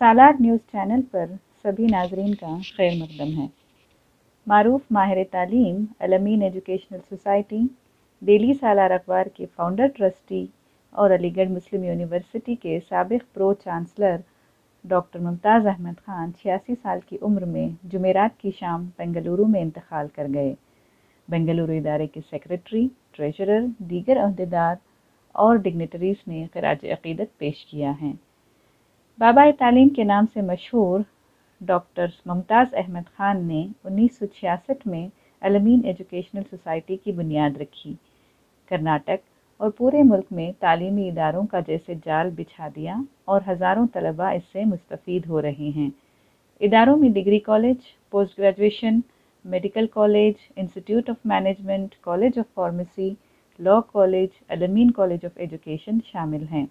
सालार news channel पर सभी नाजरीन का खैर मकदम है। मरूफ माहिर तालीम, Al Ameen educational society, daily Salar अखबार के फाउंडर ट्रस्टी और अलीगढ़ मुस्लिम यूनिवर्सिटी के सबक pro chancellor doctor Mumtaz Ahmad Khan छियासी साल की उम्र में जुमेरात की शाम बेंगलुरु में इंतकाल कर गए। बेंगलुरु इदारे के सेक्रेटरी, ट्रेजरर, दीगर अहदेदार और डिग्नेटरीज़ ने खराज अकीदत पेश किया है। बाबा तालीम के नाम से मशहूर डॉक्टर मुमताज़ अहमद ख़ान ने 1966 में अलमीन एजुकेशनल सोसाइटी की बुनियाद रखी। कर्नाटक और पूरे मुल्क में तालीमी इदारों का जैसे जाल बिछा दिया और हज़ारों तलबा इससे मुस्तफ़ हो रहे हैं। इदारों में degree college post graduation medical college, institute of management, college of pharmacy, law college, Al Ameen college of education शामिल हैं।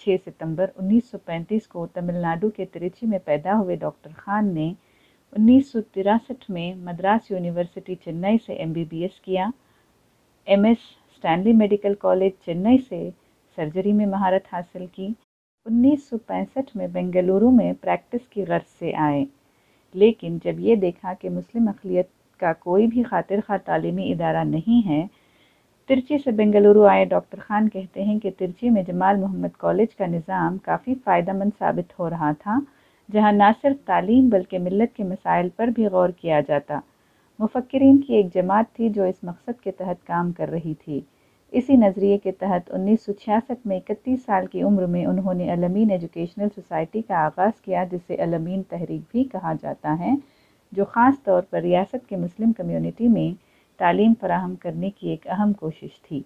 6 सितंबर 1935 को तमिलनाडु के तिरुचि में पैदा हुए डॉक्टर खान ने उन्नीस में मद्रास यूनिवर्सिटी चेन्नई से एमबीबीएस किया। MS Stanley medical college Chennai से सर्जरी में महारत हासिल की। 1965 में बेंगलुरु में प्रैक्टिस की गर्ज से आए। लेकिन जब ये देखा कि मुस्लिम अखिलियत का कोई भी खातिर खा तालीमी इदारा नहीं है तिरची से बेंगलुरु आए डॉक्टर खान कहते हैं कि तिरची में जमाल मोहम्मद कॉलेज का निज़ाम काफ़ी फ़ायदा साबित हो रहा था, जहाँ न सिर्फ़ तालीम बल्कि मिलत के मसाइल पर भी गौर किया जाता। मुफक्रीन की एक जमात थी जो इस मकसद के तहत काम कर रही थी। इसी नज़रिए के तहत उन्नीस सौ छियासठ में इकतीस साल की उम्र में उन्होंने अलमीन एजुकेशनल सोसाइटी का आगाज़ किया, जिसे अलमीन तहरीक भी कहा जाता है, जो ख़ास तौर पर रियासत के मुस्लिम कम्यूनिटी में तालीम फराहम करने की एक अहम कोशिश थी।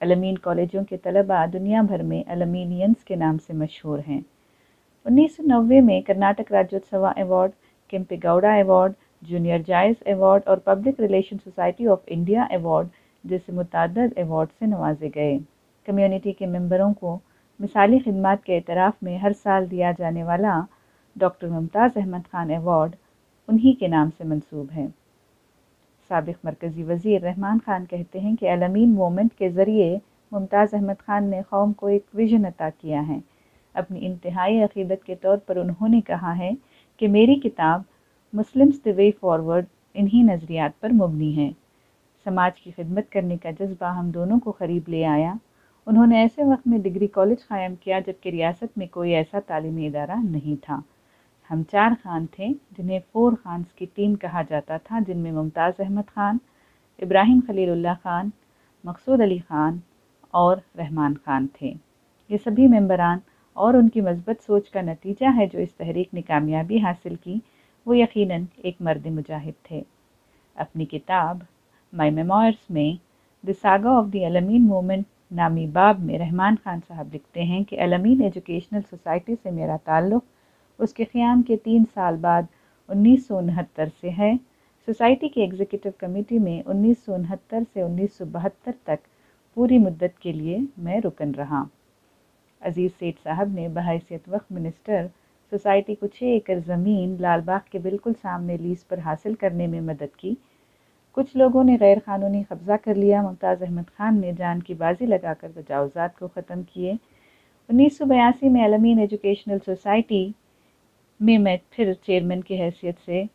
अलमीन कॉलेजों के तलबा दुनिया भर में अलमीनियंस के नाम से मशहूर हैं। 1990 में Karnataka Rajyotsava award Kempegowda award, junior Jaycees award और public relation society of India award जैसे मुतद अवार्ड से नवाजे गए। कम्युनिटी के मेंबरों को मिसाली खदमात के अतराफ़ में हर साल दिया जाने वाला डॉक्टर मुमताज़ अहमद ख़ान अवार्ड उन्हीं के नाम से मंसूब है। सबक मरकज़ी वज़ी रहमान ख़ान कहते हैं कि अलमीन मोमेंट के ज़रिए मुमताज़ अहमद ख़ान ने कौम को एक विजन अता किया है। अपनी इंतहाई अकीदत के तौर पर उन्होंने कहा है कि मेरी किताब मुस्लिम्स द वे फॉरवर्ड इन्हीं नज़रियात पर मुबनी है। समाज की खिदमत करने का जज्बा हम दोनों को करीब ले आया। उन्होंने ऐसे वक्त में डिग्री कॉलेज क़ायम किया जबकि रियासत में कोई ऐसा तालीमी इदारा नहीं था। हम चार खान थे, जिन्हें फोर खान्स की टीम कहा जाता था, जिनमें मुमताज़ अहमद ख़ान, इब्राहिम खलीलुल्लाह ख़ान, मकसूद अली ख़ान और रहमान ख़ान थे। ये सभी मेंबरान और उनकी मज़बूत सोच का नतीजा है जो इस तहरीक ने कामयाबी हासिल की, वो यकीनन एक मर्द मुजाहिद थे। अपनी किताब माई मेमोर्स में the saga of the Alameen movement नामी बाब में रहमान ख़ान साहब लिखते हैं कि अलमीन एजुकेशनल सोसाइटी से मेरा ताल्लुक़ उसके क़्याम के तीन साल बाद उन्नीस सौ उनहत्तर से है। सोसाइटी की एग्जीक्यूटिव कमेटी में उन्नीस सौ उनहत्तर से उन्नीस सौ बहत्तर तक पूरी मुद्दत के लिए मैं रुकन रहा। अज़ीज़ सेठ साहब ने बहसीत वक्त मिनिस्टर, सोसाइटी को छः एकड़ ज़मीन लाल बाग के बिल्कुल सामने लीज पर हासिल करने में मदद की। कुछ लोगों ने गैर क़ानूनी कब्ज़ा कर लिया। मुमताज़ अहमद ख़ान ने जान की बाजी लगाकर तजावज़ात को ख़त्म किए। उन्नीस सौ बयासी में अलमीन एजुकेशनल सोसाइटी में मैं फिर चेयरमैन की हैसियत से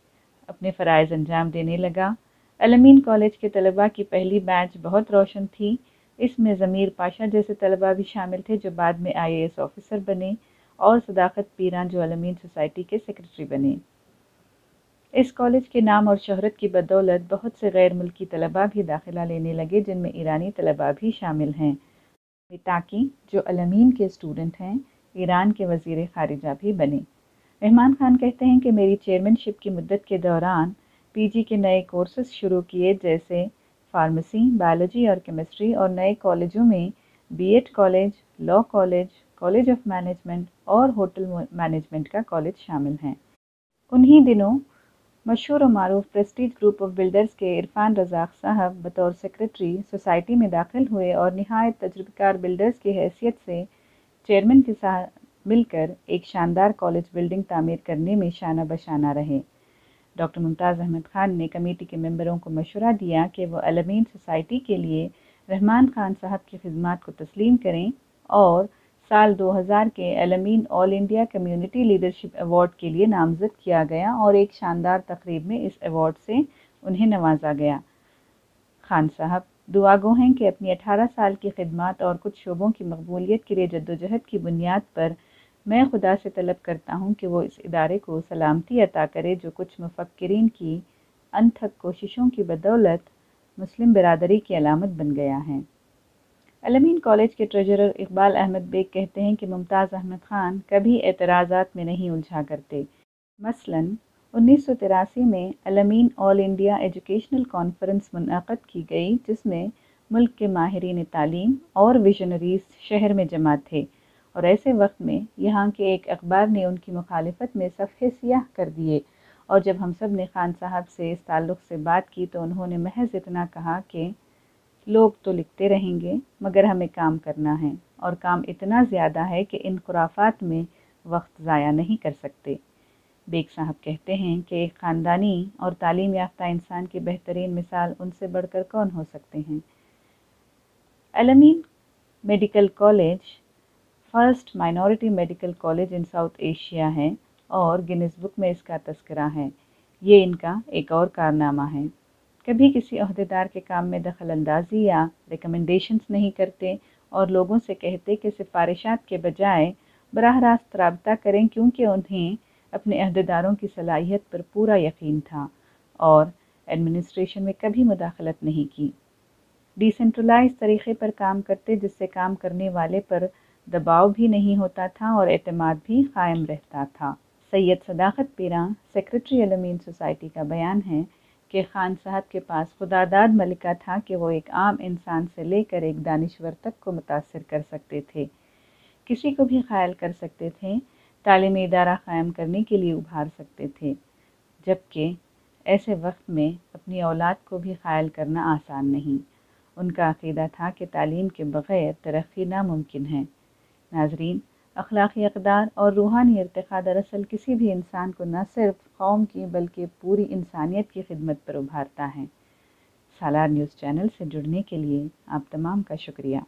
अपने फ़रज़ अंजाम देने लगा। अलमीन कॉलेज के तलबा की पहली बैच बहुत रोशन थी। इसमें ज़मीर पाशा जैसे तलबा भी शामिल थे, जो बाद में आईएएस ऑफिसर बने और सदाकत पीरान जो अलमीन सोसाइटी के सेक्रेटरी बने। इस कॉलेज के नाम और शहरत की बदौलत बहुत से गैर मुल्की तलबा भी दाखिला लेने लगे, जिनमें ईरानी तलबा भी शामिल हैं। ताकि जो अलमीन के स्टूडेंट हैं, ईरान के वज़ीर ख़ारिजा भी बने। रहमान खान कहते हैं कि मेरी चेयरमैनशिप की मुद्दत के दौरान पीजी के नए कोर्सेज शुरू किए जैसे फार्मेसी बायोलॉजी और केमिस्ट्री और नए कॉलेजों में BEd college law college college of management और होटल मैनेजमेंट का कॉलेज शामिल हैं। उन्हीं दिनों मशहूर और मरूफ प्रेस्टीज ग्रुप ऑफ़ बिल्डर्स के इरफान रजाक साहब बतौर सेक्रेटरी सोसाइटी में दाखिल हुए और नहायत तजुर्बेकार बिल्डर्स की हैसियत से चेयरमैन के साथ मिलकर एक शानदार कॉलेज बिल्डिंग तामीर करने में शाना बशाना रहे। डॉक्टर मुमताज़ अहमद ख़ान ने कमेटी के मेंबरों को मशवरा दिया कि वो अलमीन सोसाइटी के लिए रहमान ख़ान साहब की खिदमत को तस्लीम करें और साल 2000 के Alameen all India community leadership award के लिए नामजद किया गया और एक शानदार तकरीब में इस अवार्ड से उन्हें नवाजा गया। खान साहब, दुआ गो हैं कि अपनी 18 साल की खिदमत और कुछ शोबों की मकबूलियत के लिए जद्दोजहद की बुनियाद पर मैं खुदा से तलब करता हूँ कि वो इस इदारे को सलामती अता करे जो कुछ मुफक्रीन की, अनथक कोशिशों की बदौलत मुस्लिम बरदरी की अलामत बन गया है। अलमीन कॉलेज के ट्रेजरर इकबाल अहमद बेग कहते हैं कि मुमताज़ अहमद ख़ान कभी एतराज़ात में नहीं उलझा करते। मसलन, उन्नीस सौ तिरासी में Alameen all India educational conference मुनद की गई, जिसमें मुल्क के माहरीन तालीम और विजनरीज शहर में जमा थे। और ऐसे वक्त में यहाँ के एक अखबार ने उनकी मुखालफत में सफ़े सियाह कर दिए। और जब हम सबने खान साहब से इस ताल्लुक़ से बात की तो उन्होंने महज इतना कहा कि, लोग तो लिखते रहेंगे, मगर हमें काम करना है, और काम इतना ज़्यादा है कि इन खुराफात में वक्त ज़ाया नहीं कर सकते। बेग साहब कहते हैं कि एक ख़ानदानी और तालीम याफ्ता इंसान की बेहतरीन मिसाल उनसे बढ़कर कौन हो सकते हैं? Alameen medical college first minority medical college in South Asia है और गिनीज बुक में इसका तस्करा है। ये इनका एक और कारनामा है। कभी किसी अहदेदार के काम में दखल अंदाजी या रिकमेंडेशंस नहीं करते और लोगों से कहते कि सिफारिशात के बजाय बरह रास्त रबता करें क्योंकि उन्हें अपने अहदेदारों की सलाहियत पर पूरा यकीन था और एडमिनिस्ट्रेशन में कभी मुदाखलत नहीं की। डिसेंट्रलाइज तरीक़े पर काम करते जिससे काम करने वाले पर दबाव भी नहीं होता था और अतमाद भी कायम रहता था। सैयद सदाकत पीरा, सेक्रेटरी अलमीन सोसाइटी का बयान है कि खान साहब के पास खुदादाद मलिका था कि वो एक आम इंसान से लेकर एक दानश्वर तक को मुतासर कर सकते थे। किसी को भी ख्याल कर सकते थे, तालीमी इदारा क़ायम करने के लिए उभार सकते थे, जबकि ऐसे वक्त में अपनी औलाद को भी ख्याल करना आसान नहीं। उनका अकीदा था कि तालीम के बग़ैर तरक्की नामुमकिन है। नाजरीन, अखलाक़ी अकदार और रूहानी इरतखा दरअसल किसी भी इंसान को न सिर्फ़ कौम की बल्कि पूरी इंसानियत की खिदमत पर उभारता है। सालार न्यूज़ चैनल से जुड़ने के लिए आप तमाम का शुक्रिया।